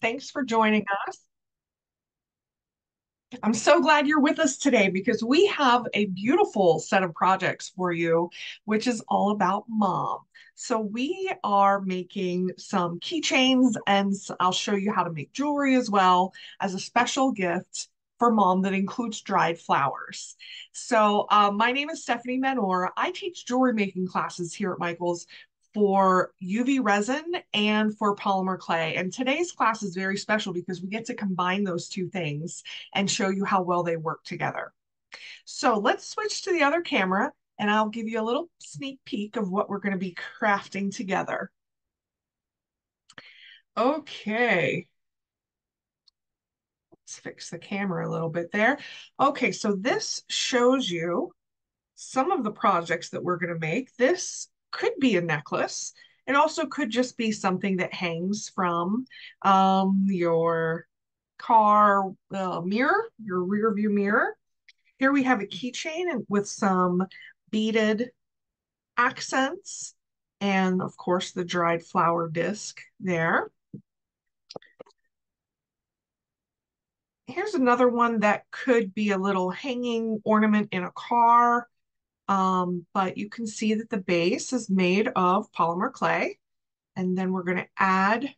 Thanks for joining us. I'm so glad you're with us today because we have a beautiful set of projects for you, which is all about mom. So we are making some keychains and I'll show you how to make jewelry as well as a special gift for mom that includes dried flowers. So uh, my name is Stephanie Manor. I teach jewelry making classes here at Michaels for UV resin and for polymer clay. And today's class is very special because we get to combine those two things and show you how well they work together. So let's switch to the other camera and I'll give you a little sneak peek of what we're going to be crafting together. Okay. Let's fix the camera a little bit there. Okay, so this shows you some of the projects that we're going to make. This could be a necklace. It also could just be something that hangs from um, your car uh, mirror, your rear view mirror. Here we have a keychain with some beaded accents and of course the dried flower disc there. Here's another one that could be a little hanging ornament in a car um, but you can see that the base is made of polymer clay. And then we're going to add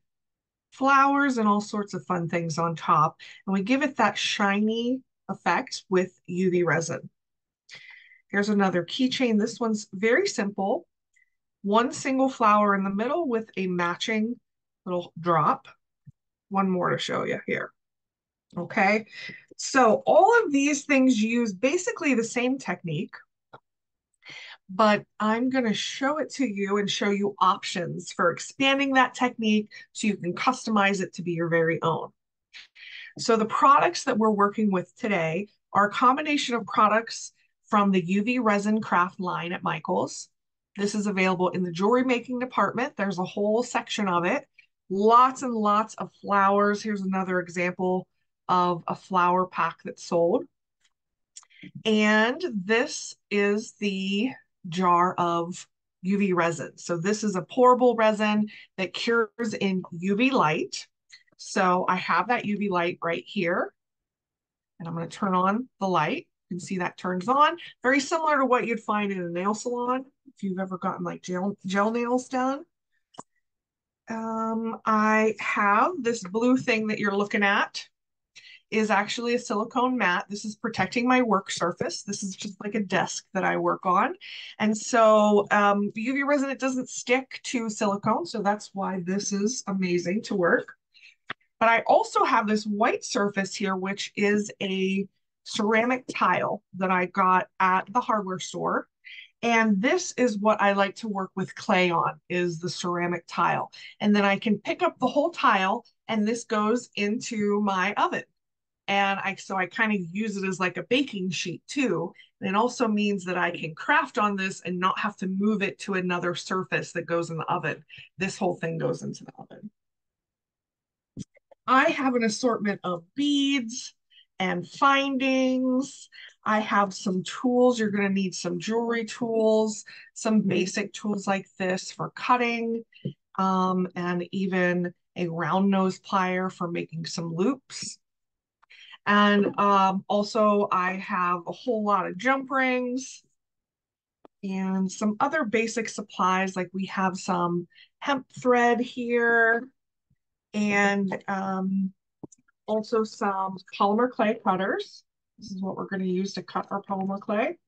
flowers and all sorts of fun things on top. And we give it that shiny effect with UV resin. Here's another keychain. This one's very simple. One single flower in the middle with a matching little drop. One more to show you here. Okay, so all of these things use basically the same technique but I'm going to show it to you and show you options for expanding that technique so you can customize it to be your very own. So the products that we're working with today are a combination of products from the UV resin craft line at Michaels. This is available in the jewelry making department. There's a whole section of it. Lots and lots of flowers. Here's another example of a flower pack that's sold. And this is the jar of UV resin. So this is a pourable resin that cures in UV light. So I have that UV light right here. And I'm going to turn on the light. You can see that turns on. Very similar to what you'd find in a nail salon if you've ever gotten like gel, gel nails done. Um, I have this blue thing that you're looking at is actually a silicone mat. This is protecting my work surface. This is just like a desk that I work on. And so um, UV resin, it doesn't stick to silicone. So that's why this is amazing to work. But I also have this white surface here, which is a ceramic tile that I got at the hardware store. And this is what I like to work with clay on is the ceramic tile. And then I can pick up the whole tile and this goes into my oven and I so I kind of use it as like a baking sheet too. And it also means that I can craft on this and not have to move it to another surface that goes in the oven. This whole thing goes into the oven. I have an assortment of beads and findings. I have some tools. You're going to need some jewelry tools, some basic tools like this for cutting, um, and even a round nose plier for making some loops. And um, also I have a whole lot of jump rings and some other basic supplies, like we have some hemp thread here and um, also some polymer clay cutters. This is what we're going to use to cut our polymer clay.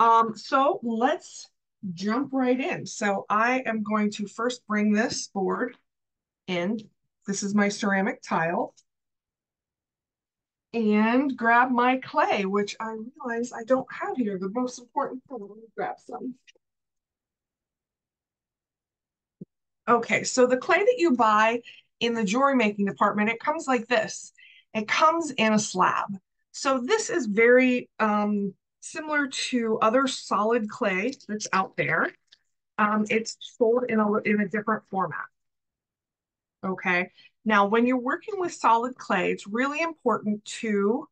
Um, so let's jump right in. So I am going to first bring this board in. This is my ceramic tile and grab my clay, which I realize I don't have here. The most important thing, let me grab some. Okay, so the clay that you buy in the jewelry making department, it comes like this. It comes in a slab. So this is very um, similar to other solid clay that's out there. Um, it's sold in a, in a different format. Okay, now, when you're working with solid clay, it's really important to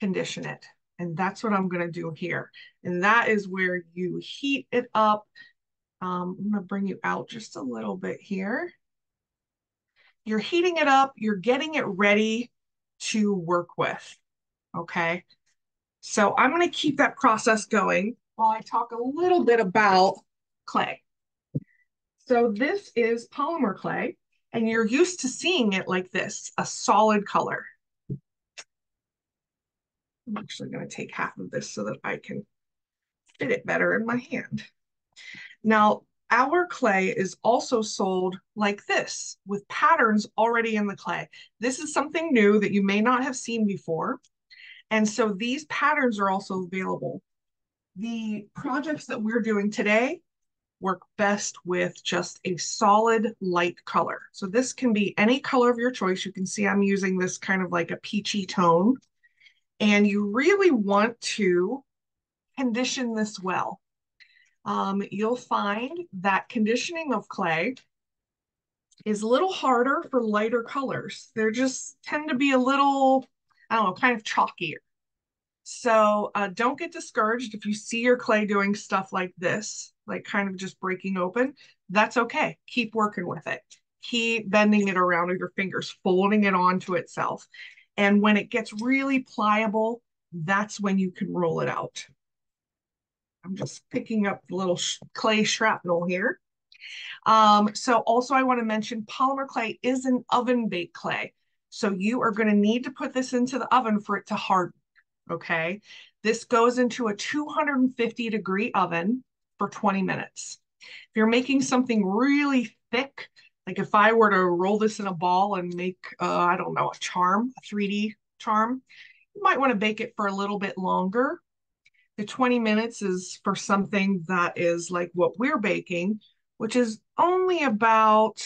condition it. And that's what I'm going to do here. And that is where you heat it up. Um, I'm going to bring you out just a little bit here. you're heating it up, you're getting it ready to work with. Okay. So I'm going to keep that process going while I talk a little bit about clay. So this is polymer clay, and you're used to seeing it like this, a solid color. I'm actually going to take half of this so that I can fit it better in my hand. Now, our clay is also sold like this with patterns already in the clay. This is something new that you may not have seen before. And so these patterns are also available. The projects that we're doing today work best with just a solid light color. So this can be any color of your choice. You can see I'm using this kind of like a peachy tone. And you really want to condition this well. Um, you'll find that conditioning of clay is a little harder for lighter colors. They're just tend to be a little, I don't know, kind of chalkier. So uh, don't get discouraged if you see your clay doing stuff like this, like kind of just breaking open. That's okay. Keep working with it. Keep bending it around with your fingers, folding it onto itself. And when it gets really pliable, that's when you can roll it out. I'm just picking up the little clay shrapnel here. Um, so also I want to mention polymer clay is an oven baked clay. So you are going to need to put this into the oven for it to harden. Okay. This goes into a 250 degree oven for 20 minutes. If you're making something really thick, like if I were to roll this in a ball and make, uh, I don't know, a charm, a 3D charm, you might want to bake it for a little bit longer the 20 minutes is for something that is like what we're baking, which is only about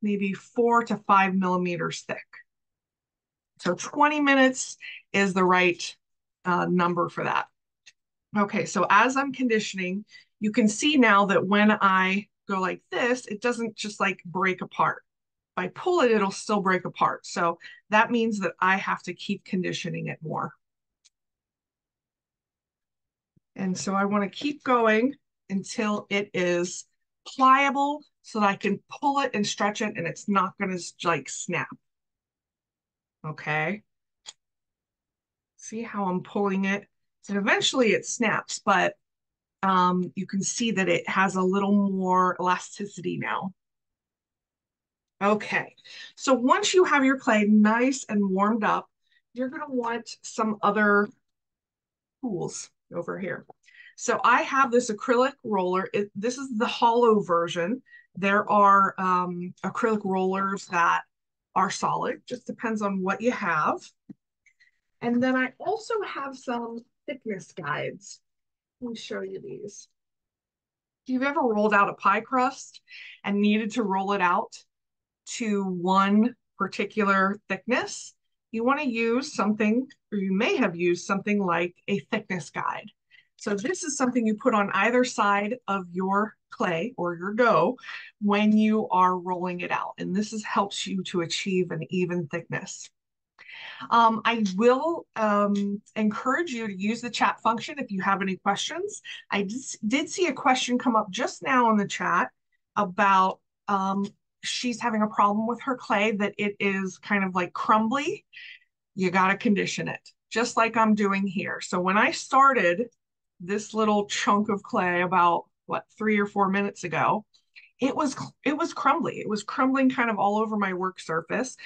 maybe four to five millimeters thick. So 20 minutes is the right uh, number for that. Okay, so as I'm conditioning, you can see now that when I go like this, it doesn't just like break apart. If I pull it, it'll still break apart. So that means that I have to keep conditioning it more. And so I want to keep going until it is pliable so that I can pull it and stretch it and it's not going to like snap. Okay. See how I'm pulling it? So eventually it snaps, but um, you can see that it has a little more elasticity now. Okay, so once you have your clay nice and warmed up, you're going to want some other tools over here. So I have this acrylic roller. It, this is the hollow version. There are um, acrylic rollers that are solid, just depends on what you have. And then I also have some thickness guides. Let me show you these. If you've ever rolled out a pie crust and needed to roll it out to one particular thickness, you want to use something, or you may have used something like a thickness guide. So this is something you put on either side of your clay or your dough when you are rolling it out. And this is, helps you to achieve an even thickness. Um, I will um, encourage you to use the chat function if you have any questions. I did, did see a question come up just now in the chat about um, she's having a problem with her clay that it is kind of like crumbly, you got to condition it, just like I'm doing here. So when I started this little chunk of clay about what three or four minutes ago, it was it was crumbly. It was crumbling kind of all over my work surface.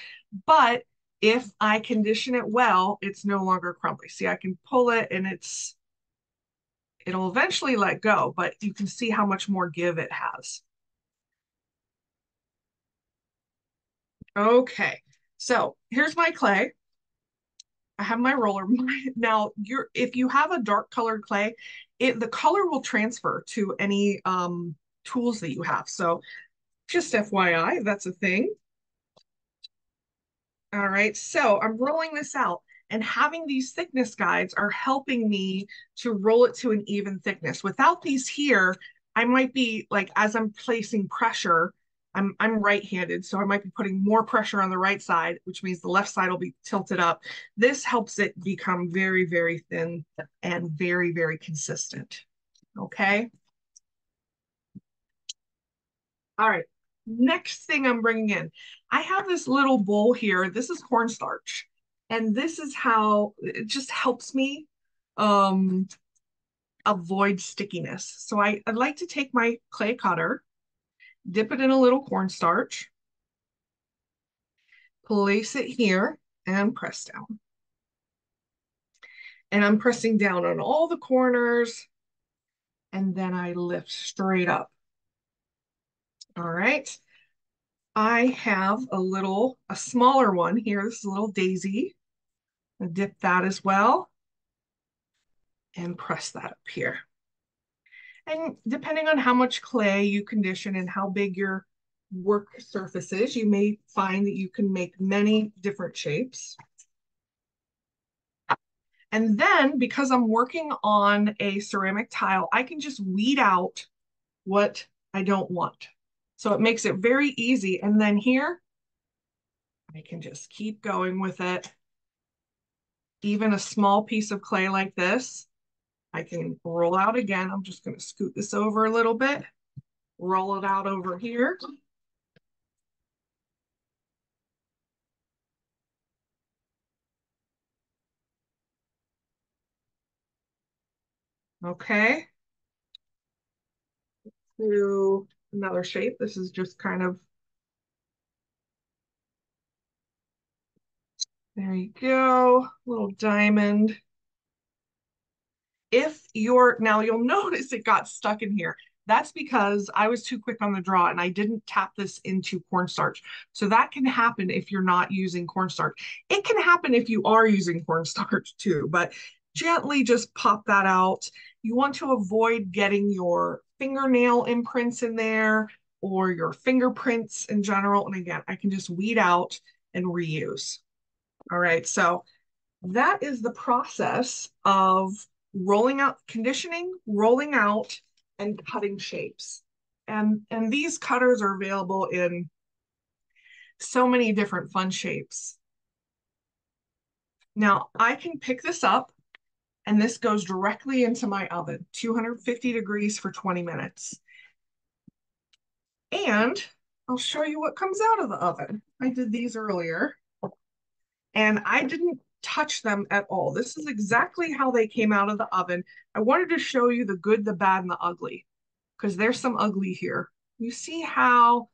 But if I condition it well, it's no longer crumbly. See, I can pull it and it's it'll eventually let go, but you can see how much more give it has. Okay, so here's my clay. I have my roller. Now, you're if you have a dark colored clay, it the color will transfer to any um, tools that you have. So just FYI, that's a thing. All right, so I'm rolling this out and having these thickness guides are helping me to roll it to an even thickness. Without these here, I might be like, as I'm placing pressure, I'm I'm right-handed, so I might be putting more pressure on the right side, which means the left side will be tilted up. This helps it become very, very thin and very, very consistent. Okay. All right. Next thing I'm bringing in, I have this little bowl here. This is cornstarch. And this is how it just helps me um, avoid stickiness. So I, I'd like to take my clay cutter, dip it in a little cornstarch, place it here, and press down. And I'm pressing down on all the corners, and then I lift straight up. All right. I have a little, a smaller one here. This is a little daisy. I dip that as well and press that up here. And depending on how much clay you condition and how big your work surface is, you may find that you can make many different shapes. And then because I'm working on a ceramic tile, I can just weed out what I don't want. So it makes it very easy. And then here, I can just keep going with it. Even a small piece of clay like this, I can roll out again. I'm just going to scoot this over a little bit, roll it out over here. Okay. To another shape. This is just kind of, there you go, little diamond. If you're, now you'll notice it got stuck in here. That's because I was too quick on the draw and I didn't tap this into cornstarch. So that can happen if you're not using cornstarch. It can happen if you are using cornstarch too, but gently just pop that out. You want to avoid getting your fingernail imprints in there or your fingerprints in general. And again, I can just weed out and reuse. All right, so that is the process of rolling out, conditioning, rolling out, and cutting shapes. And, and these cutters are available in so many different fun shapes. Now I can pick this up and this goes directly into my oven, 250 degrees for 20 minutes. And I'll show you what comes out of the oven. I did these earlier and I didn't touch them at all. This is exactly how they came out of the oven. I wanted to show you the good, the bad, and the ugly because there's some ugly here. You see how,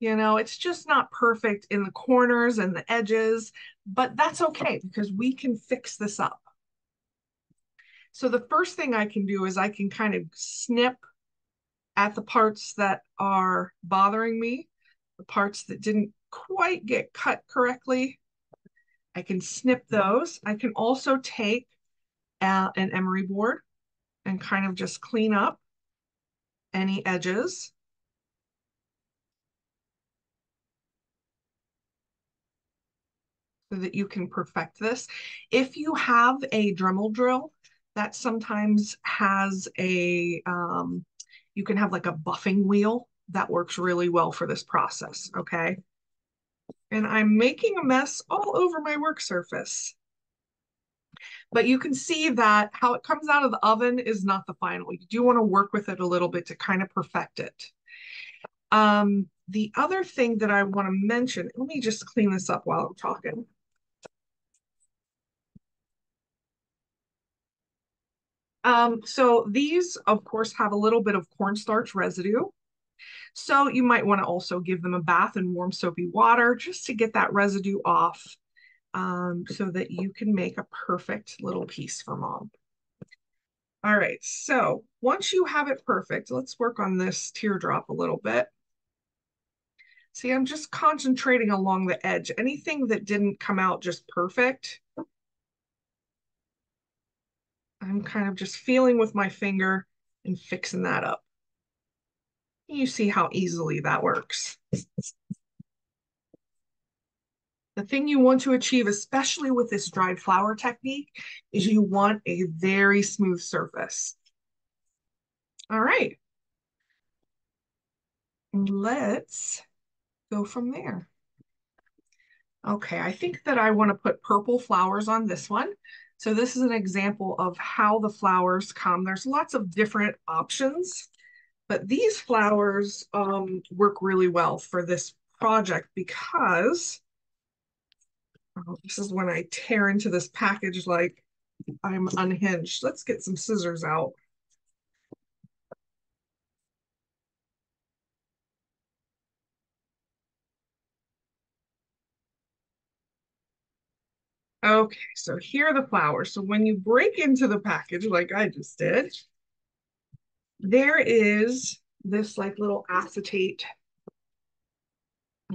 you know, it's just not perfect in the corners and the edges, but that's okay because we can fix this up. So the first thing I can do is I can kind of snip at the parts that are bothering me, the parts that didn't quite get cut correctly. I can snip those. I can also take uh, an emery board and kind of just clean up any edges. So that you can perfect this. If you have a Dremel drill, that sometimes has a, um, you can have like a buffing wheel that works really well for this process, okay? And I'm making a mess all over my work surface. But you can see that how it comes out of the oven is not the final. You do want to work with it a little bit to kind of perfect it. Um, the other thing that I want to mention, let me just clean this up while I'm talking. Um, so these, of course, have a little bit of cornstarch residue. So you might want to also give them a bath in warm soapy water just to get that residue off um, so that you can make a perfect little piece for mom. All right, so once you have it perfect, let's work on this teardrop a little bit. See, I'm just concentrating along the edge. Anything that didn't come out just perfect, I'm kind of just feeling with my finger and fixing that up. You see how easily that works. The thing you want to achieve, especially with this dried flower technique, is you want a very smooth surface. All right. Let's go from there. Okay, I think that I want to put purple flowers on this one. So this is an example of how the flowers come. There's lots of different options But these flowers um, work really well for this project because oh, this is when I tear into this package like I'm unhinged. Let's get some scissors out. Okay, so here are the flowers. So when you break into the package, like I just did, there is this like little acetate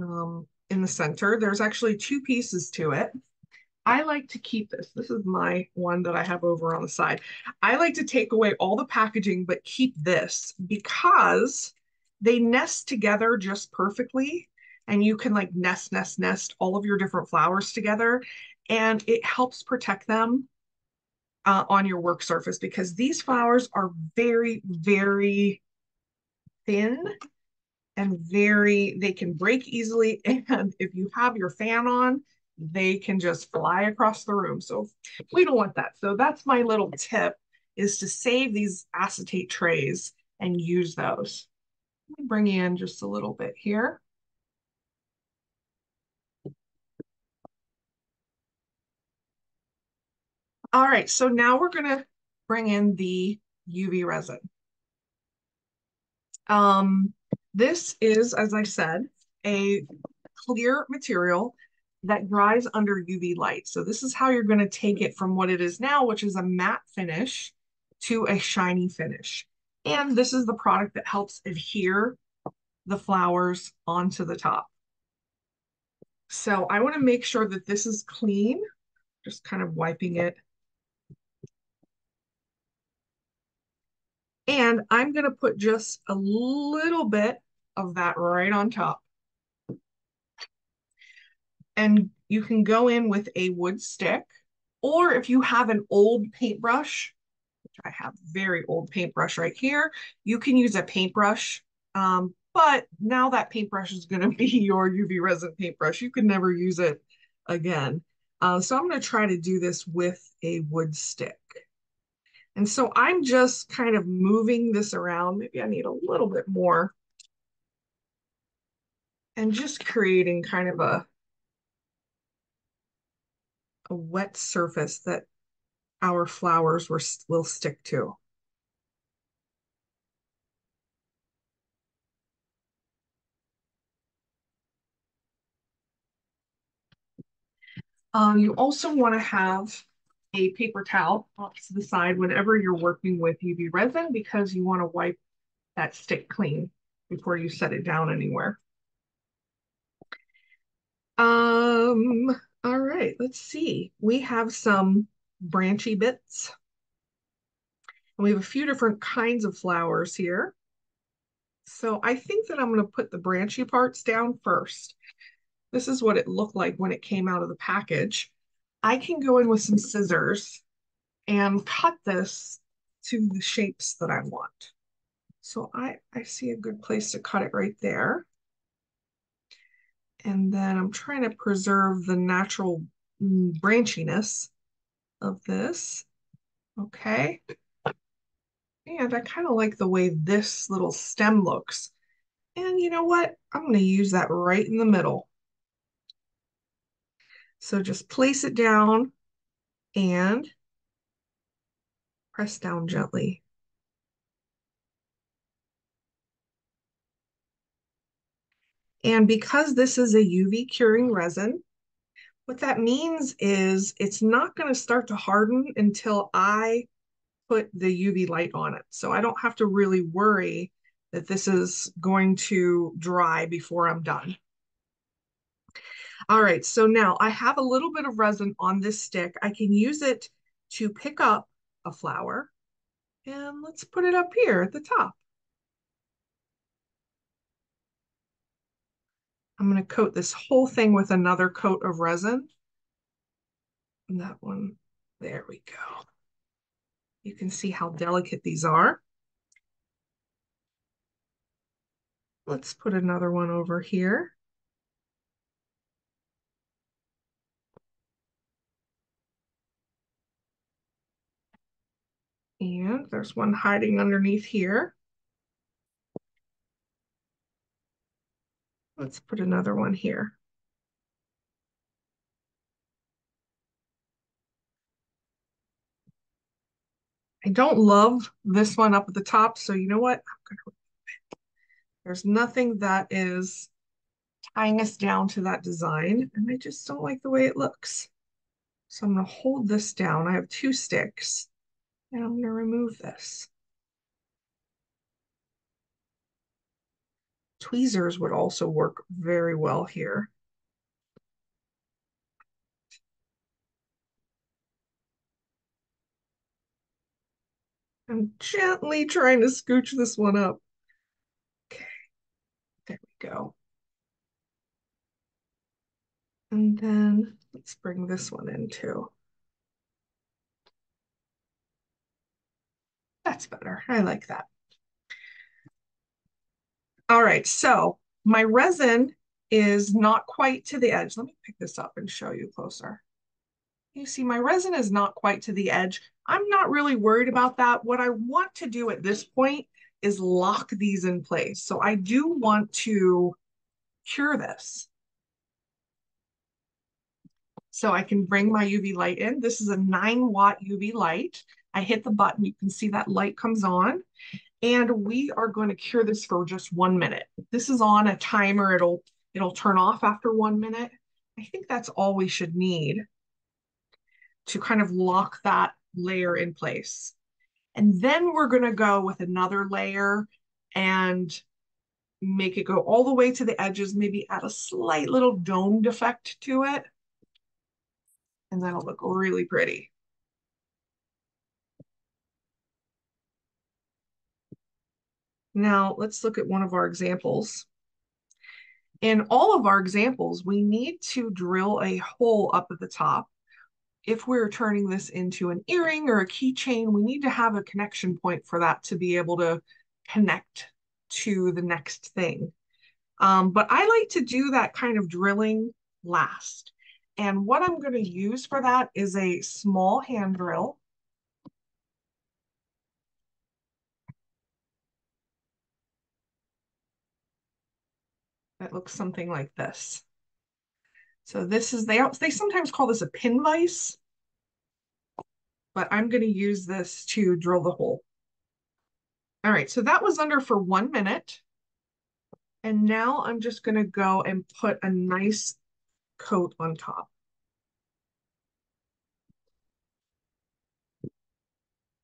um, in the center. There's actually two pieces to it. I like to keep this. This is my one that I have over on the side. I like to take away all the packaging, but keep this because they nest together just perfectly. And you can like nest, nest, nest all of your different flowers together. And it helps protect them uh, on your work surface because these flowers are very, very thin and very, they can break easily. And if you have your fan on, they can just fly across the room. So we don't want that. So that's my little tip is to save these acetate trays and use those. Let me bring in just a little bit here. All right, so now we're gonna bring in the UV resin. Um, this is, as I said, a clear material that dries under UV light. So this is how you're going to take it from what it is now, which is a matte finish, to a shiny finish. And this is the product that helps adhere the flowers onto the top. So I want to make sure that this is clean, just kind of wiping it. And I'm going to put just a little bit of that right on top and you can go in with a wood stick, or if you have an old paintbrush, which I have very old paintbrush right here, you can use a paintbrush. Um, but now that paintbrush is going to be your UV resin paintbrush. You can never use it again. Uh, so I'm going to try to do this with a wood stick. And so I'm just kind of moving this around. Maybe I need a little bit more. And just creating kind of a a wet surface that our flowers were, will stick to. Um, you also want to have a paper towel off to the side whenever you're working with UV resin because you want to wipe that stick clean before you set it down anywhere. Um, all right, let's see. We have some branchy bits. And we have a few different kinds of flowers here. So I think that I'm going to put the branchy parts down first. This is what it looked like when it came out of the package. I can go in with some scissors and cut this to the shapes that I want. So I, I see a good place to cut it right there. And then I'm trying to preserve the natural mm, branchiness of this. Okay. And I kind of like the way this little stem looks. And you know what? I'm going to use that right in the middle. So just place it down and press down gently. And because this is a UV curing resin, what that means is it's not going to start to harden until I put the UV light on it. So I don't have to really worry that this is going to dry before I'm done. All right, so now I have a little bit of resin on this stick. I can use it to pick up a flower. And let's put it up here at the top. I'm going to coat this whole thing with another coat of resin. And that one, there we go. You can see how delicate these are. Let's put another one over here. And there's one hiding underneath here. Let's put another one here. I don't love this one up at the top, so you know what? There's nothing that is tying us down to that design, and I just don't like the way it looks. So I'm gonna hold this down. I have two sticks and I'm going to remove this. Tweezers would also work very well here. I'm gently trying to scooch this one up. Okay, there we go. And then let's bring this one in too. That's better. I like that. All right, so my resin is not quite to the edge. Let me pick this up and show you closer. You see, my resin is not quite to the edge. I'm not really worried about that. What I want to do at this point is lock these in place. So I do want to cure this. So I can bring my UV light in. This is a nine watt UV light. I hit the button, you can see that light comes on. And we are going to cure this for just one minute. This is on a timer, it'll, it'll turn off after one minute. I think that's all we should need to kind of lock that layer in place. And then we're going to go with another layer and make it go all the way to the edges, maybe add a slight little domed effect to it. And that'll look really pretty. Now let's look at one of our examples. In all of our examples, we need to drill a hole up at the top if we're turning this into an earring or a keychain, we need to have a connection point for that to be able to connect to the next thing. Um, but I like to do that kind of drilling last. And what I'm going to use for that is a small hand drill. That looks something like this. So this is, they, they sometimes call this a pin vise, but I'm going to use this to drill the hole. All right, so that was under for one minute. And now I'm just going to go and put a nice coat on top.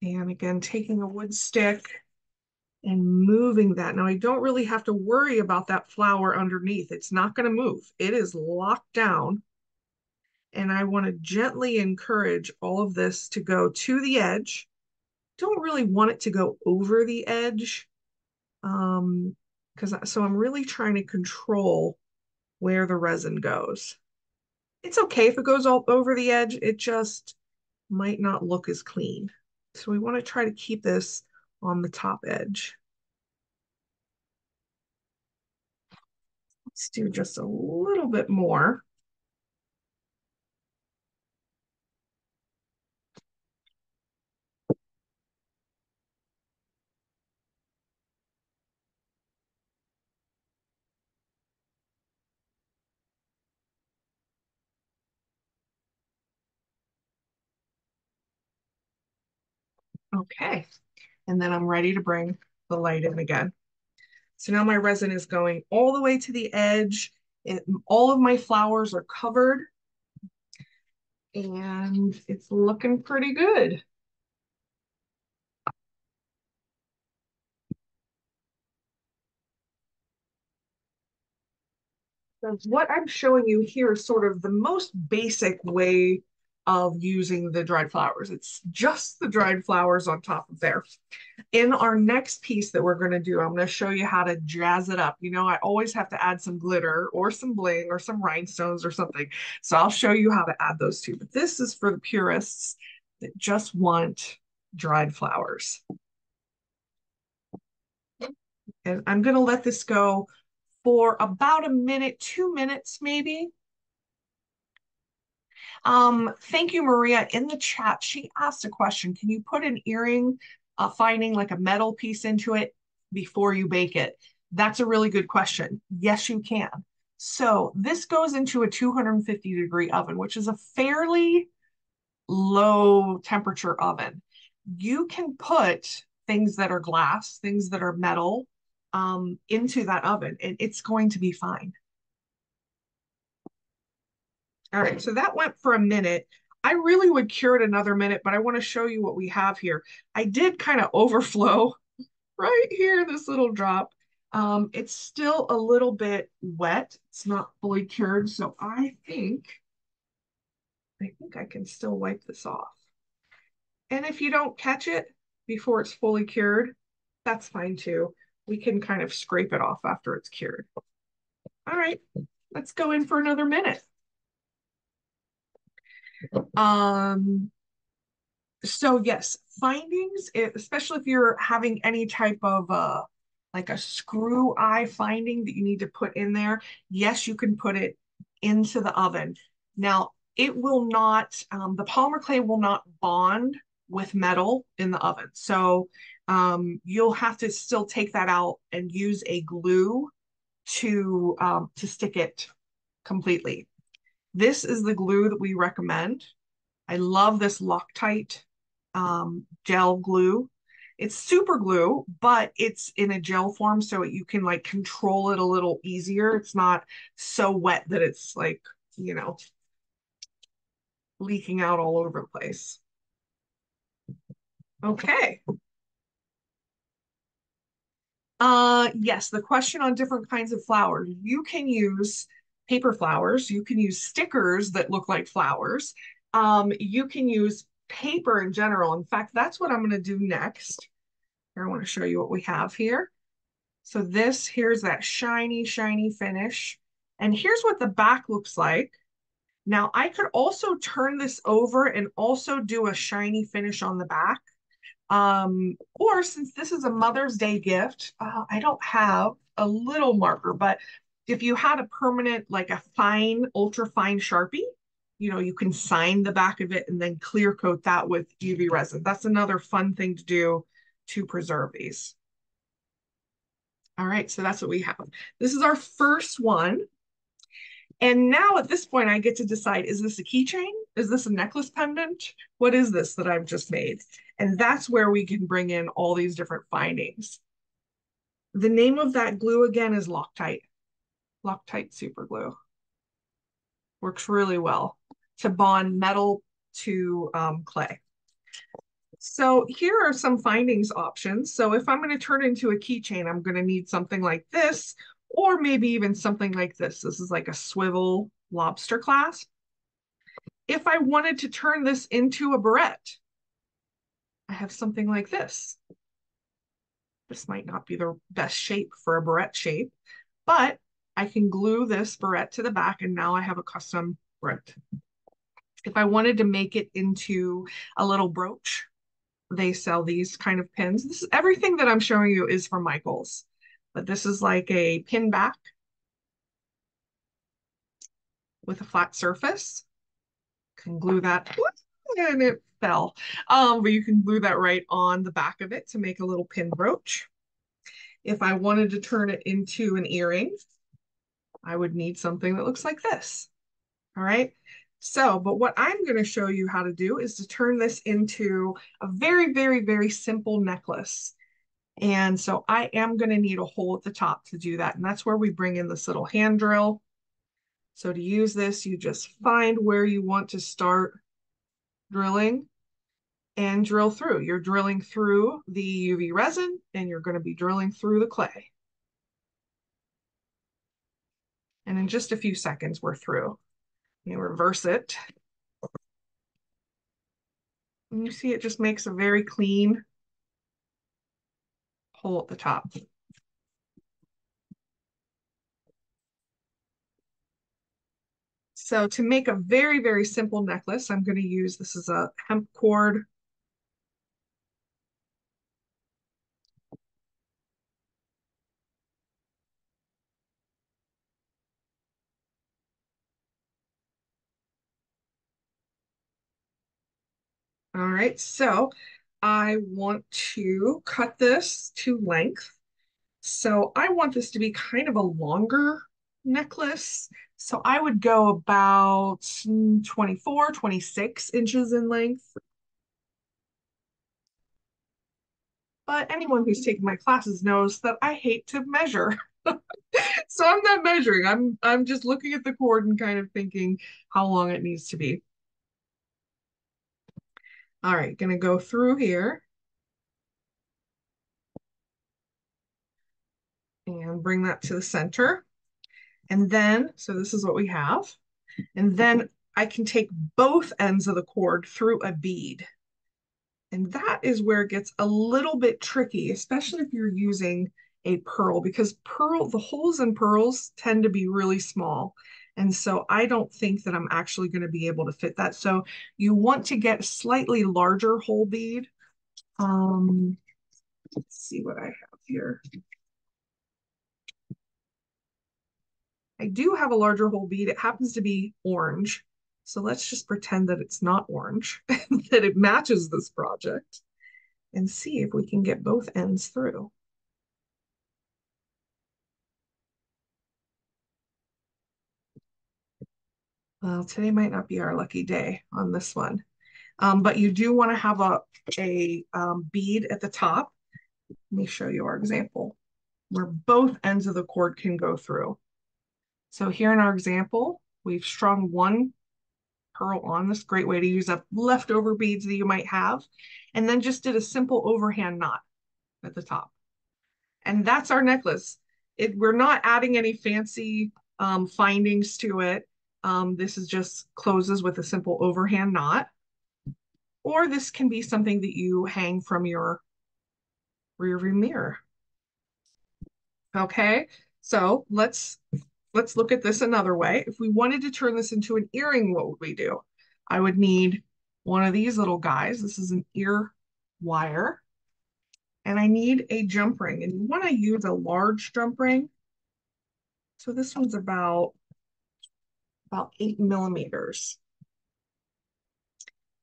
And again, taking a wood stick and moving that. Now I don't really have to worry about that flower underneath. It's not going to move. It is locked down. And I want to gently encourage all of this to go to the edge. Don't really want it to go over the edge. Um, because so I'm really trying to control where the resin goes. It's okay if it goes all over the edge. It just might not look as clean. So we want to try to keep this on the top edge. Let's do just a little bit more. Okay, and then I'm ready to bring the light in again. So now my resin is going all the way to the edge. It, all of my flowers are covered and it's looking pretty good. So what I'm showing you here is sort of the most basic way of using the dried flowers. It's just the dried flowers on top of there. In our next piece that we're going to do, I'm going to show you how to jazz it up. You know, I always have to add some glitter or some bling or some rhinestones or something. So I'll show you how to add those too. But this is for the purists that just want dried flowers. And I'm going to let this go for about a minute, two minutes maybe. Um, thank you, Maria. In the chat, she asked a question. Can you put an earring uh, finding like a metal piece into it before you bake it? That's a really good question. Yes, you can. So this goes into a 250 degree oven, which is a fairly low temperature oven. You can put things that are glass, things that are metal, um, into that oven, and it's going to be fine. All right, so that went for a minute. I really would cure it another minute, but I want to show you what we have here. I did kind of overflow right here, this little drop. Um, it's still a little bit wet. It's not fully cured, so I think, I think I can still wipe this off. And if you don't catch it before it's fully cured, that's fine too. We can kind of scrape it off after it's cured. All right, let's go in for another minute. Um, so yes, findings, especially if you're having any type of uh, like a screw eye finding that you need to put in there, yes, you can put it into the oven. Now, it will not, um, the polymer clay will not bond with metal in the oven. So um, you'll have to still take that out and use a glue to um, to stick it completely. This is the glue that we recommend. I love this Loctite um, gel glue. It's super glue, but it's in a gel form so you can like control it a little easier. It's not so wet that it's like, you know, leaking out all over the place. Okay. Uh, yes, the question on different kinds of flowers. You can use paper flowers. You can use stickers that look like flowers. Um, you can use paper in general. In fact, that's what I'm going to do next. Here, I want to show you what we have here. So this, here's that shiny, shiny finish. And here's what the back looks like. Now I could also turn this over and also do a shiny finish on the back. Um, or since this is a Mother's Day gift, uh, I don't have a little marker, but if you had a permanent, like a fine, ultra fine Sharpie, you know, you can sign the back of it and then clear coat that with UV resin. That's another fun thing to do to preserve these. All right, so that's what we have. This is our first one. And now at this point, I get to decide, is this a keychain? Is this a necklace pendant? What is this that I've just made? And that's where we can bring in all these different findings. The name of that glue again is Loctite. Loctite super glue. Works really well to bond metal to um, clay. So here are some findings options. So if I'm going to turn into a keychain, I'm going to need something like this, or maybe even something like this. This is like a swivel lobster clasp. If I wanted to turn this into a barrette, I have something like this. This might not be the best shape for a barrette shape, but I can glue this barrette to the back and now I have a custom barrette. If I wanted to make it into a little brooch, they sell these kind of pins. This is everything that I'm showing you is from Michaels, but this is like a pin back with a flat surface. Can glue that and it fell. Um, but you can glue that right on the back of it to make a little pin brooch. If I wanted to turn it into an earring, I would need something that looks like this. All right. So, but what I'm going to show you how to do is to turn this into a very, very, very simple necklace. And so I am going to need a hole at the top to do that. And that's where we bring in this little hand drill. So to use this, you just find where you want to start drilling and drill through. You're drilling through the UV resin and you're going to be drilling through the clay. And in just a few seconds, we're through. You reverse it. And you see it just makes a very clean hole at the top. So to make a very, very simple necklace, I'm going to use, this is a hemp cord right, so I want to cut this to length. So I want this to be kind of a longer necklace. So I would go about 24, 26 inches in length. But anyone who's taken my classes knows that I hate to measure. so I'm not measuring. I'm I'm just looking at the cord and kind of thinking how long it needs to be. All right, gonna go through here. And bring that to the center. And then, so this is what we have. And then I can take both ends of the cord through a bead. And that is where it gets a little bit tricky, especially if you're using a pearl, because pearl, the holes in pearls tend to be really small. And so I don't think that I'm actually going to be able to fit that. So you want to get slightly larger hole bead. Um, let's see what I have here. I do have a larger hole bead. It happens to be orange. So let's just pretend that it's not orange, that it matches this project and see if we can get both ends through. Well, today might not be our lucky day on this one. Um, but you do want to have a, a um, bead at the top. Let me show you our example where both ends of the cord can go through. So here in our example, we've strung one pearl on. This great way to use up leftover beads that you might have. And then just did a simple overhand knot at the top. And that's our necklace. It, we're not adding any fancy um, findings to it. Um, this is just closes with a simple overhand knot. Or this can be something that you hang from your rear view mirror. Okay, so let's let's look at this another way. If we wanted to turn this into an earring, what would we do? I would need one of these little guys. This is an ear wire. And I need a jump ring. And you want to use a large jump ring. So this one's about, about eight millimeters.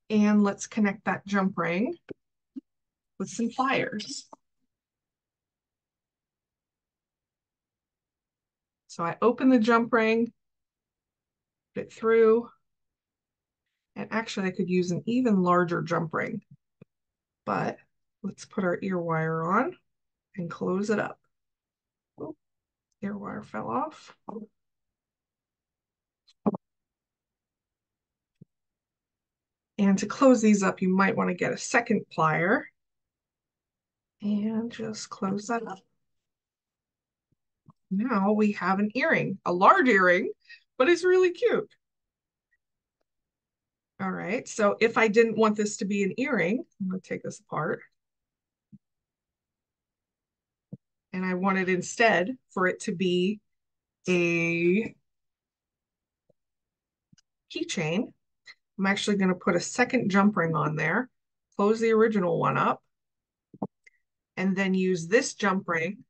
And let's connect that jump ring with some pliers. So I open the jump ring, put it through, and actually I could use an even larger jump ring, but let's put our ear wire on and close it up. Oh, ear wire fell off. And to close these up, you might want to get a second plier and just close that up now we have an earring, a large earring, but it's really cute. All right, so if I didn't want this to be an earring, I'm gonna take this apart. And I wanted instead for it to be a keychain. I'm actually gonna put a second jump ring on there, close the original one up, and then use this jump ring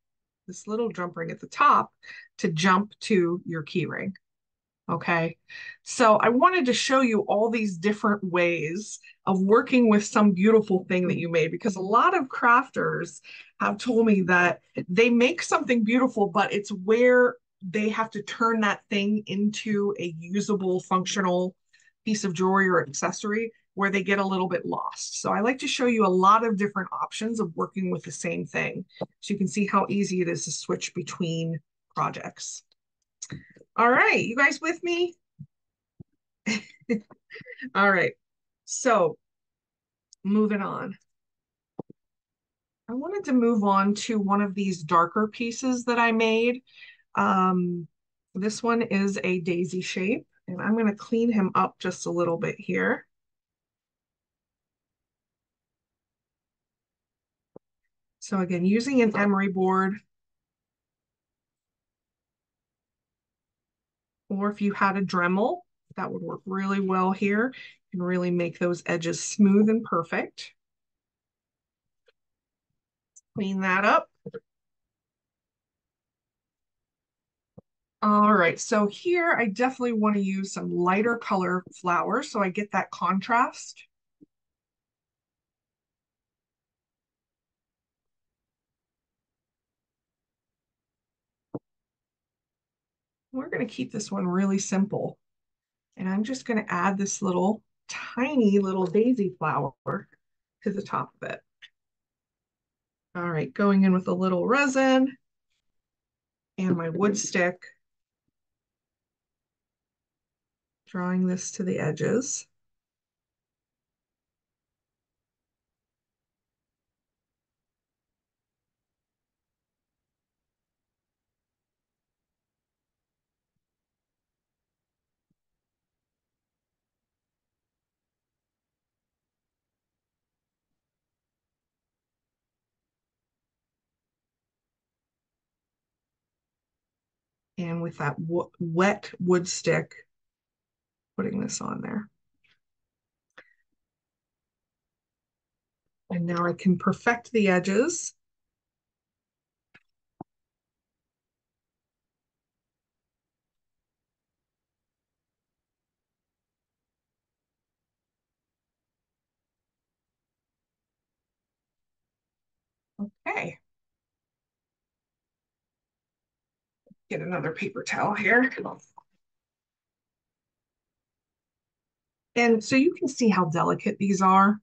this little jump ring at the top to jump to your key ring. Okay, so I wanted to show you all these different ways of working with some beautiful thing that you made because a lot of crafters have told me that they make something beautiful, but it's where they have to turn that thing into a usable, functional piece of jewelry or accessory where they get a little bit lost. So I like to show you a lot of different options of working with the same thing. So you can see how easy it is to switch between projects. All right, you guys with me? All right, so moving on. I wanted to move on to one of these darker pieces that I made. Um, this one is a daisy shape, and I'm going to clean him up just a little bit here. So again, using an emery board, or if you had a Dremel, that would work really well here. Can really make those edges smooth and perfect. Clean that up. All right, so here I definitely want to use some lighter color flowers so I get that contrast. We're going to keep this one really simple. And I'm just going to add this little tiny little daisy flower to the top of it. All right, going in with a little resin and my wood stick, drawing this to the edges. and with that wet wood stick, putting this on there. And now I can perfect the edges. Okay. Get another paper towel here. And so you can see how delicate these are.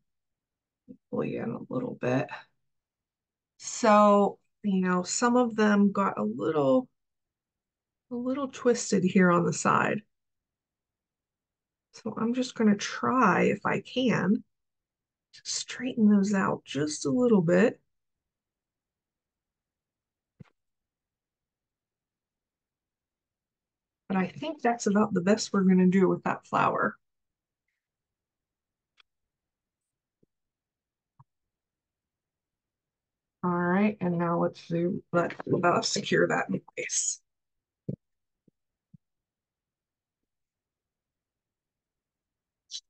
Pull you in a little bit. So, you know, some of them got a little, a little twisted here on the side. So I'm just going to try, if I can, to straighten those out just a little bit. But I think that's about the best we're going to do with that flower. All right, and now let's do, let, secure that in place.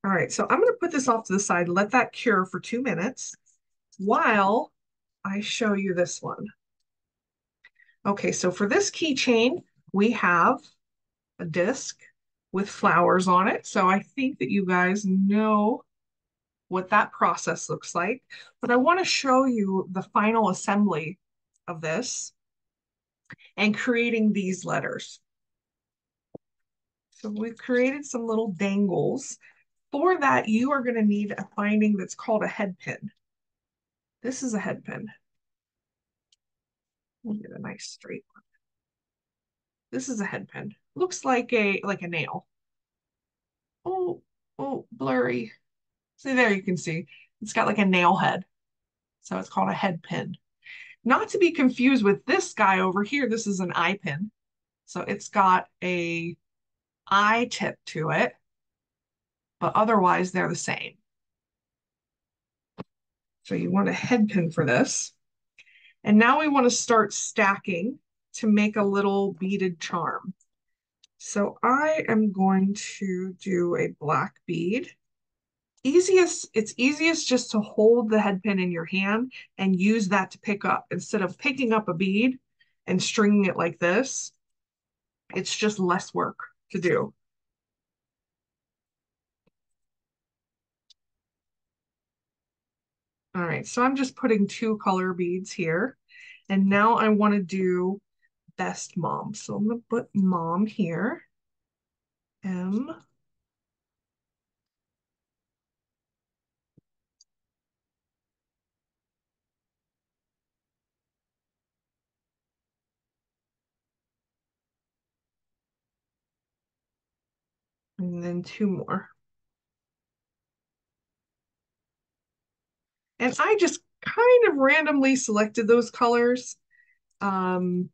All right, so I'm going to put this off to the side, let that cure for two minutes while I show you this one. Okay, so for this keychain, we have a disc with flowers on it. So I think that you guys know what that process looks like. But I want to show you the final assembly of this and creating these letters. So we've created some little dangles. For that, you are going to need a finding that's called a head pin. This is a head pin. We'll get a nice straight one. This is a head pin. Looks like a like a nail. Oh, oh, blurry. See there you can see. It's got like a nail head. So it's called a head pin. Not to be confused with this guy over here. This is an eye pin. So it's got a eye tip to it, but otherwise they're the same. So you want a head pin for this. And now we want to start stacking to make a little beaded charm. So I am going to do a black bead. Easiest, it's easiest just to hold the head pin in your hand and use that to pick up instead of picking up a bead and stringing it like this. It's just less work to do. All right, so I'm just putting two color beads here. And now I want to do best mom. So I'm going to put mom here. M. And then two more. And I just kind of randomly selected those colors. Um,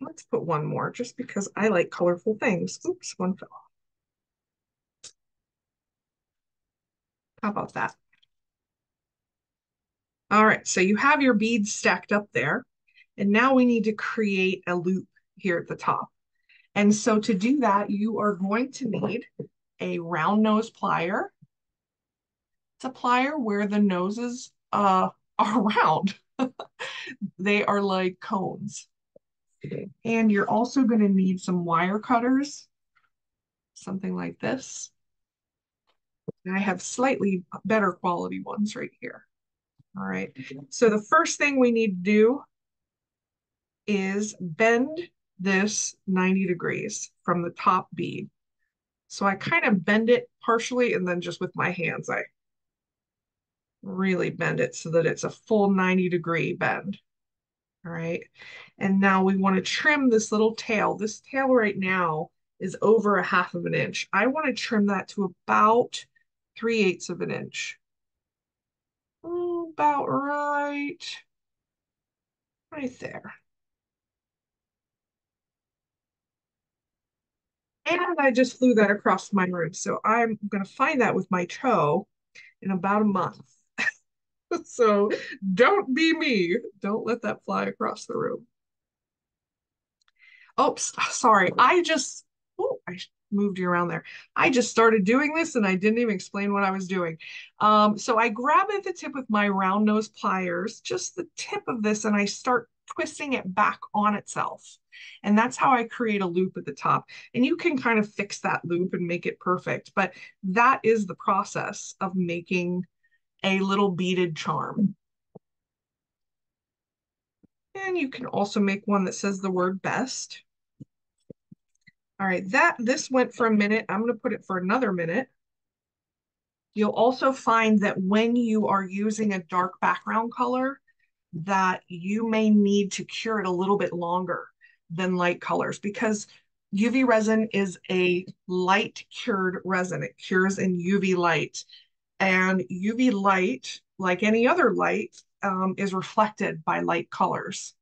Let's put one more just because I like colorful things. Oops, one fell off. How about that? All right, so you have your beads stacked up there. And now we need to create a loop here at the top. And so to do that, you are going to need a round nose plier. It's a plier where the noses uh, are round. they are like cones. And you're also going to need some wire cutters, something like this. And I have slightly better quality ones right here. All right. So the first thing we need to do is bend this 90 degrees from the top bead. So I kind of bend it partially and then just with my hands, I really bend it so that it's a full 90 degree bend. All right. And now we want to trim this little tail. This tail right now is over a half of an inch. I want to trim that to about 3 eighths of an inch. About right, right there. And I just flew that across my room. So I'm going to find that with my toe in about a month. so don't be me. Don't let that fly across the room. Oops, sorry. I just, oh, I moved you around there. I just started doing this and I didn't even explain what I was doing. Um, so I grab at the tip with my round nose pliers, just the tip of this, and I start twisting it back on itself. And that's how I create a loop at the top. And you can kind of fix that loop and make it perfect. But that is the process of making a little beaded charm. And you can also make one that says the word best. All right, that this went for a minute. I'm going to put it for another minute. You'll also find that when you are using a dark background color, that you may need to cure it a little bit longer than light colors because UV resin is a light cured resin. It cures in UV light. And UV light, like any other light, um, is reflected by light colors.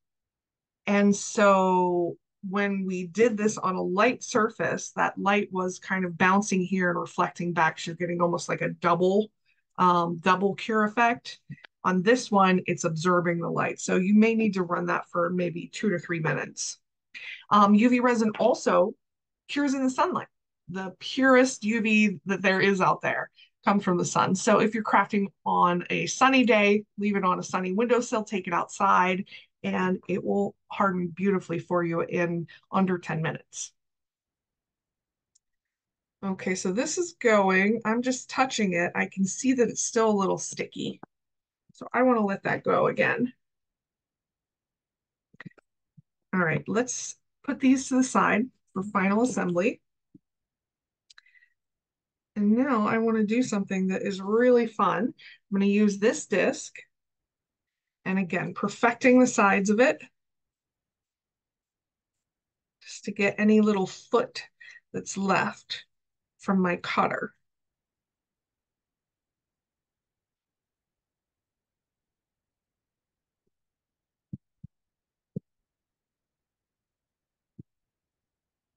And so when we did this on a light surface, that light was kind of bouncing here and reflecting back. So you're getting almost like a double, um, double cure effect. On this one, it's absorbing the light. So you may need to run that for maybe two to three minutes. Um, UV resin also cures in the sunlight. The purest UV that there is out there comes from the sun. So if you're crafting on a sunny day, leave it on a sunny windowsill, take it outside, and it will harden beautifully for you in under 10 minutes. Okay, so this is going, I'm just touching it. I can see that it's still a little sticky. So I want to let that go again. All right, let's put these to the side for final assembly. And now I want to do something that is really fun. I'm going to use this disc and again, perfecting the sides of it just to get any little foot that's left from my cutter.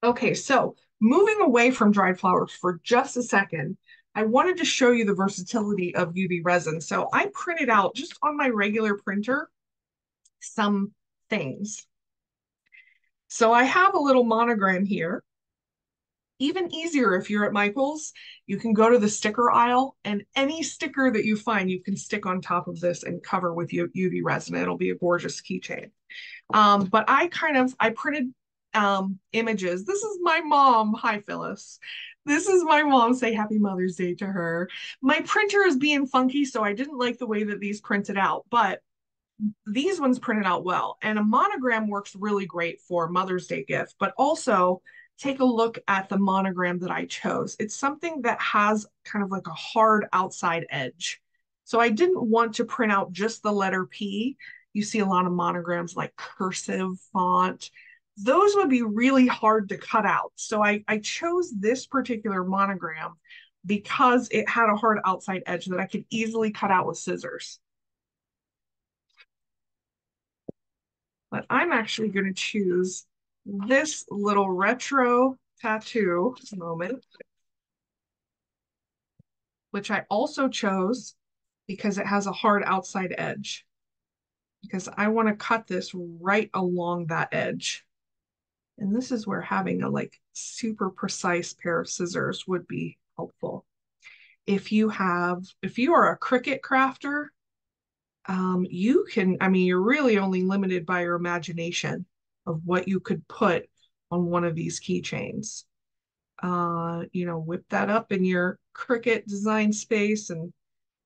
Okay, so moving away from dried flowers for just a second, I wanted to show you the versatility of UV resin. So I printed out just on my regular printer some things. So I have a little monogram here. Even easier if you're at Michaels, you can go to the sticker aisle and any sticker that you find, you can stick on top of this and cover with UV resin. It'll be a gorgeous keychain. Um, but I kind of, I printed um, images. This is my mom. Hi, Phyllis. This is my mom. Say happy Mother's Day to her. My printer is being funky, so I didn't like the way that these printed out, but these ones printed out well. And a monogram works really great for Mother's Day gift, but also take a look at the monogram that I chose. It's something that has kind of like a hard outside edge. So I didn't want to print out just the letter P. You see a lot of monograms like cursive font those would be really hard to cut out. So I, I chose this particular monogram because it had a hard outside edge that I could easily cut out with scissors. But I'm actually going to choose this little retro tattoo moment, which I also chose because it has a hard outside edge because I want to cut this right along that edge. And this is where having a like super precise pair of scissors would be helpful. If you have, if you are a Cricut crafter, um, you can, I mean, you're really only limited by your imagination of what you could put on one of these keychains. Uh, you know, whip that up in your Cricut design space and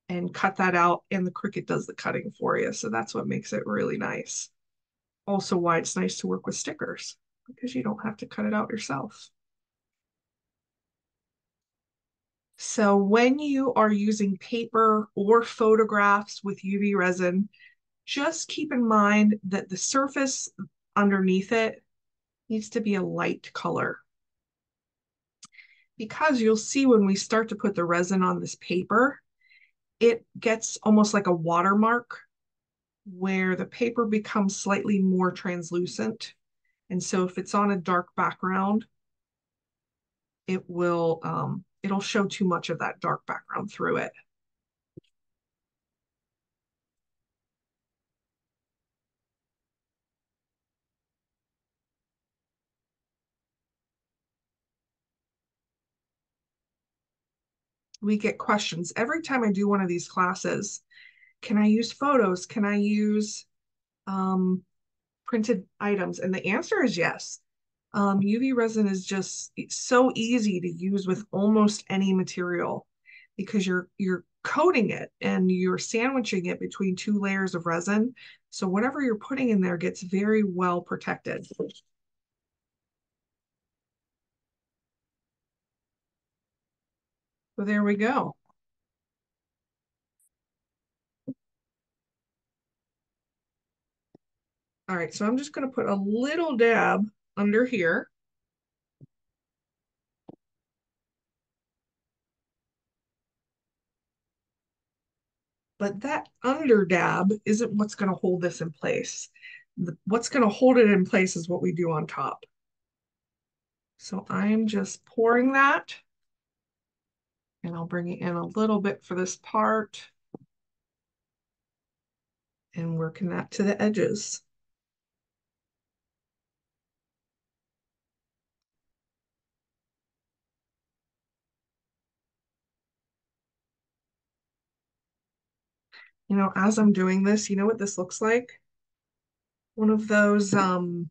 and cut that out and the Cricut does the cutting for you. So that's what makes it really nice. Also why it's nice to work with stickers. Because you don't have to cut it out yourself. So when you are using paper or photographs with UV resin, just keep in mind that the surface underneath it needs to be a light color. Because you'll see when we start to put the resin on this paper, it gets almost like a watermark where the paper becomes slightly more translucent. And so if it's on a dark background, it will um, it'll show too much of that dark background through it. We get questions every time I do one of these classes. Can I use photos? Can I use um, printed items? And the answer is yes. Um, UV resin is just so easy to use with almost any material because you're you're coating it and you're sandwiching it between two layers of resin. So whatever you're putting in there gets very well protected. So there we go. All right, so I'm just going to put a little dab under here. But that under dab isn't what's going to hold this in place. The, what's going to hold it in place is what we do on top. So I'm just pouring that. And I'll bring it in a little bit for this part. And working that to the edges. You know, as I'm doing this, you know what this looks like? One of those, um,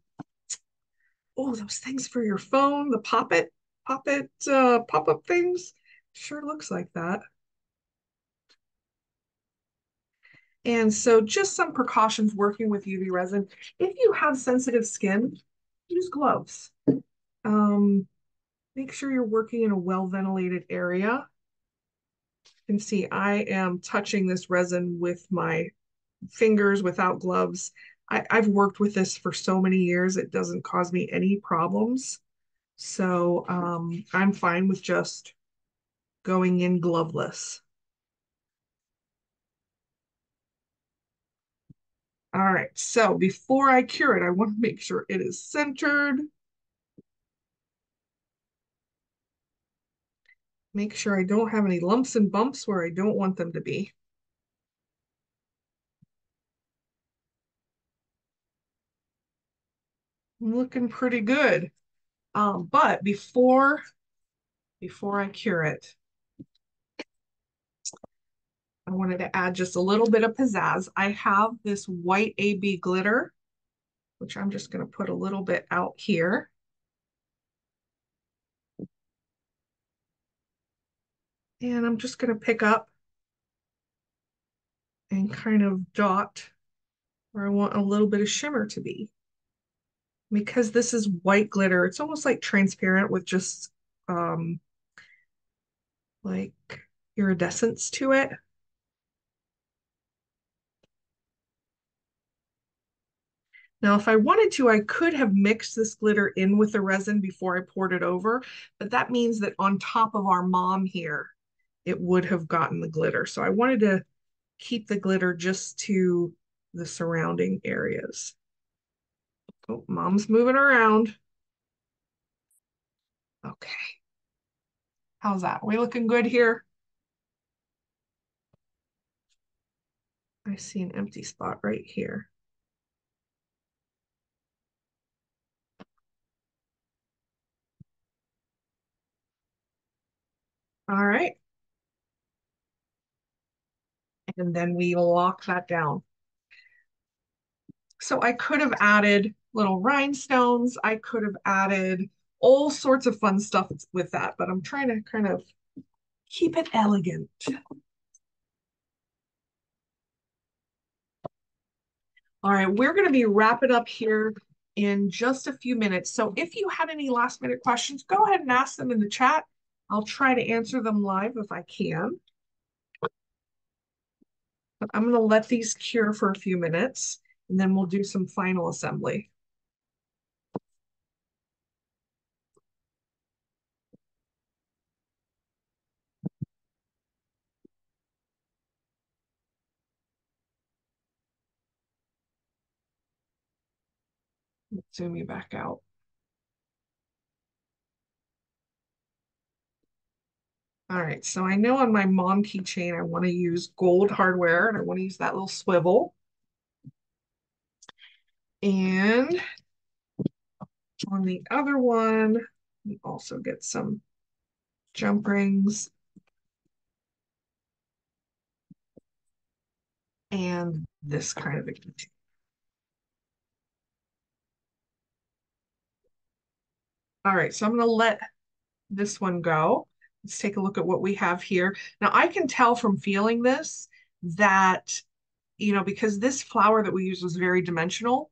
oh, those things for your phone, the pop-it, pop-it, uh, pop-up things. Sure looks like that. And so just some precautions working with UV resin. If you have sensitive skin, use gloves. Um, make sure you're working in a well-ventilated area can see I am touching this resin with my fingers without gloves. I, have worked with this for so many years, it doesn't cause me any problems. So um, I'm fine with just going in gloveless. All right, so before I cure it, I want to make sure it is centered. Make sure I don't have any lumps and bumps where I don't want them to be. I'm looking pretty good. Um, but before, before I cure it, I wanted to add just a little bit of pizzazz. I have this white AB glitter, which I'm just going to put a little bit out here. And I'm just going to pick up and kind of dot where I want a little bit of shimmer to be. Because this is white glitter, it's almost like transparent with just um, like iridescence to it. Now, if I wanted to, I could have mixed this glitter in with the resin before I poured it over, but that means that on top of our mom here, it would have gotten the glitter. So I wanted to keep the glitter just to the surrounding areas. Oh, mom's moving around. Okay. How's that? We looking good here? I see an empty spot right here. All right and then we lock that down. So I could have added little rhinestones. I could have added all sorts of fun stuff with that, but I'm trying to kind of keep it elegant. All right, we're going to be wrapping up here in just a few minutes. So if you had any last minute questions, go ahead and ask them in the chat. I'll try to answer them live if I can. But I'm going to let these cure for a few minutes and then we'll do some final assembly. zoom you back out. All right, so I know on my mom keychain, I want to use gold hardware and I want to use that little swivel. And on the other one, we also get some jump rings. And this kind of a keychain. All right, so I'm going to let this one go. Let's take a look at what we have here. Now I can tell from feeling this that, you know, because this flower that we used was very dimensional,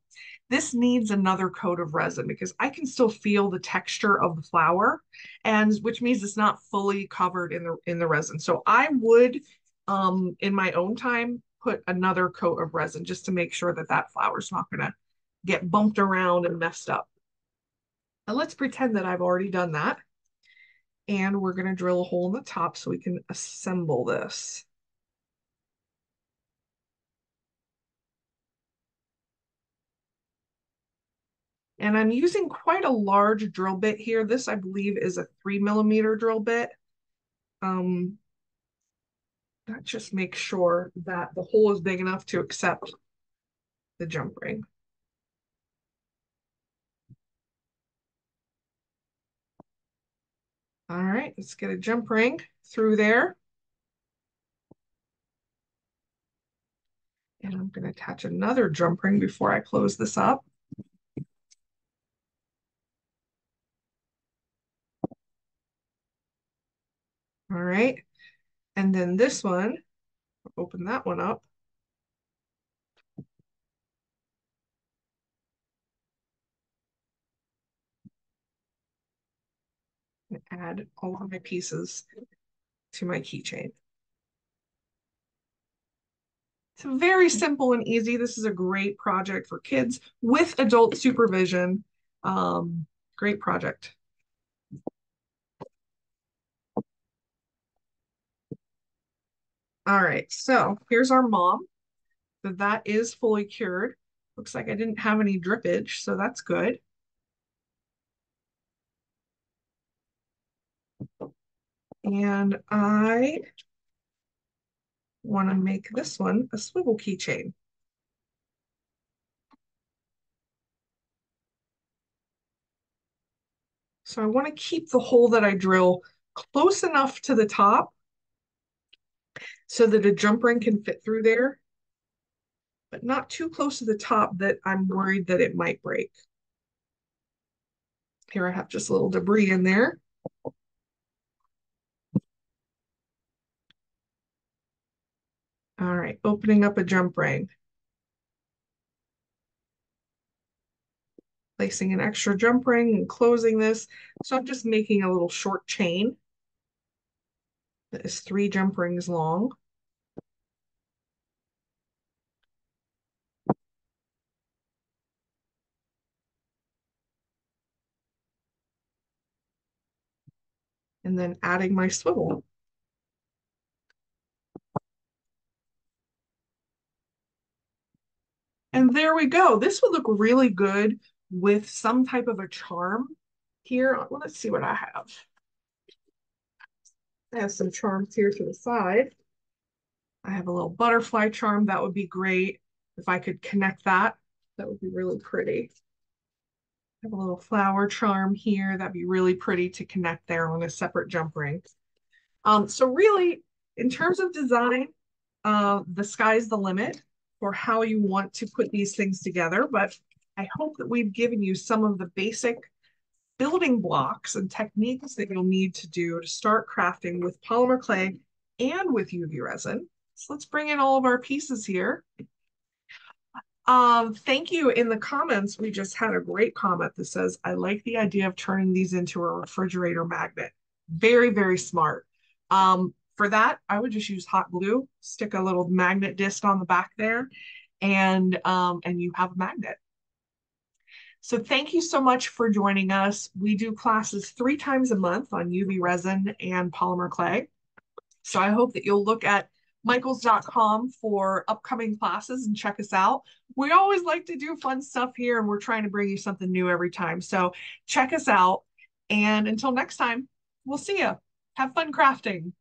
this needs another coat of resin because I can still feel the texture of the flower and which means it's not fully covered in the in the resin. So I would um in my own time put another coat of resin just to make sure that that flower is not going to get bumped around and messed up. Now let's pretend that I've already done that. And we're going to drill a hole in the top so we can assemble this. And I'm using quite a large drill bit here. This, I believe, is a three millimeter drill bit. Um, that just makes sure that the hole is big enough to accept the jump ring. All right, let's get a jump ring through there. And I'm going to attach another jump ring before I close this up. All right. And then this one, open that one up. Add all of my pieces to my keychain. It's very simple and easy. This is a great project for kids with adult supervision. Um, great project. All right, so here's our mom. That is fully cured. Looks like I didn't have any drippage, so that's good. And I want to make this one a swivel keychain. So I want to keep the hole that I drill close enough to the top so that a jump ring can fit through there, but not too close to the top that I'm worried that it might break. Here I have just a little debris in there. All right, opening up a jump ring. Placing an extra jump ring and closing this. So I'm just making a little short chain that is three jump rings long. And then adding my swivel. There we go. This would look really good with some type of a charm here. Well, let's see what I have. I have some charms here to the side. I have a little butterfly charm. That would be great. If I could connect that, that would be really pretty. I have a little flower charm here. That'd be really pretty to connect there on a separate jump ring. Um, so really, in terms of design, uh, the sky's the limit for how you want to put these things together, but I hope that we've given you some of the basic building blocks and techniques that you'll need to do to start crafting with polymer clay and with UV resin. So let's bring in all of our pieces here. Um, thank you. In the comments, we just had a great comment that says, I like the idea of turning these into a refrigerator magnet. Very, very smart. Um, for that, I would just use hot glue, stick a little magnet disc on the back there, and um, and you have a magnet. So thank you so much for joining us. We do classes three times a month on UV resin and polymer clay. So I hope that you'll look at michaels.com for upcoming classes and check us out. We always like to do fun stuff here and we're trying to bring you something new every time. So check us out. And until next time, we'll see you. Have fun crafting.